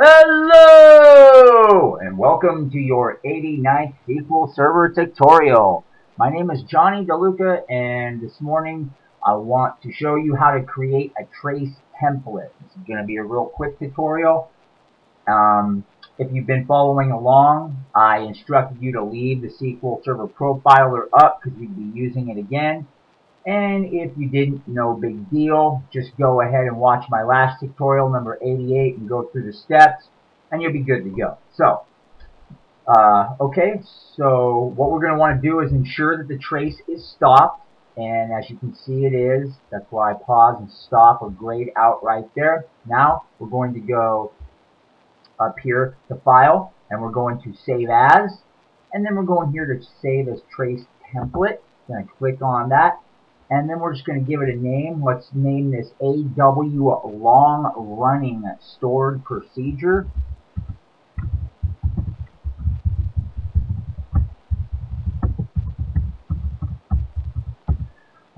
Hello and welcome to your 89th SQL Server tutorial. My name is Johnny DeLuca and this morning I want to show you how to create a trace template. This is going to be a real quick tutorial. Um, if you've been following along, I instructed you to leave the SQL Server Profiler up because we'd be using it again. And if you didn't, no big deal. Just go ahead and watch my last tutorial, number 88, and go through the steps, and you'll be good to go. So, uh, okay, so what we're going to want to do is ensure that the trace is stopped. And as you can see, it is. That's why I pause and stop or grayed out right there. Now, we're going to go up here to File, and we're going to Save As. And then we're going here to Save as Trace Template. Going to click on that and then we're just going to give it a name. Let's name this AW long running stored procedure.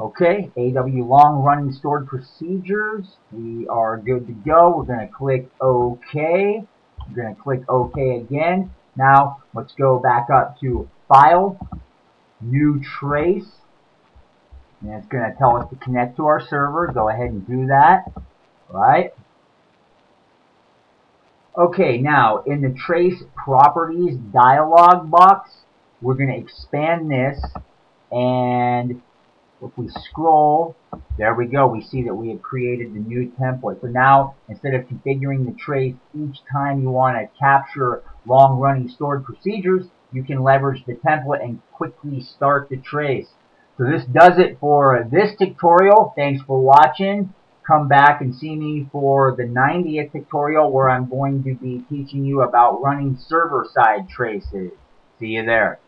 Okay, AW long running stored procedures. We are good to go. We're going to click OK. We're going to click OK again. Now, let's go back up to File, New Trace. And it's going to tell us to connect to our server. Go ahead and do that. Right? Okay, now in the trace properties dialog box, we're going to expand this and if we scroll, there we go. We see that we have created the new template. So now, instead of configuring the trace each time you want to capture long-running stored procedures, you can leverage the template and quickly start the trace. So this does it for this tutorial. Thanks for watching. Come back and see me for the 90th tutorial where I'm going to be teaching you about running server-side traces. See you there.